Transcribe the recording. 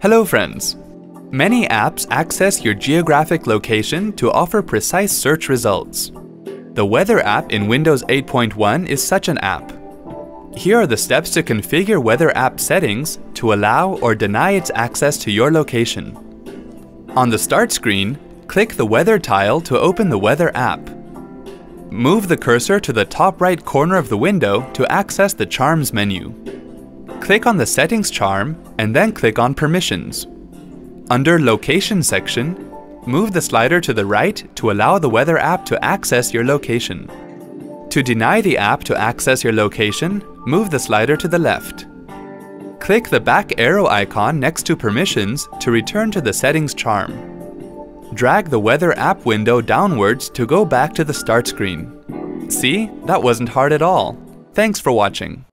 Hello friends! Many apps access your geographic location to offer precise search results. The Weather app in Windows 8.1 is such an app. Here are the steps to configure Weather app settings to allow or deny its access to your location. On the Start screen, click the Weather tile to open the Weather app. Move the cursor to the top right corner of the window to access the Charms menu. Click on the Settings charm and then click on Permissions. Under Location section, move the slider to the right to allow the Weather app to access your location. To deny the app to access your location, move the slider to the left. Click the back arrow icon next to Permissions to return to the Settings charm. Drag the Weather app window downwards to go back to the Start screen. See? That wasn't hard at all. Thanks for watching.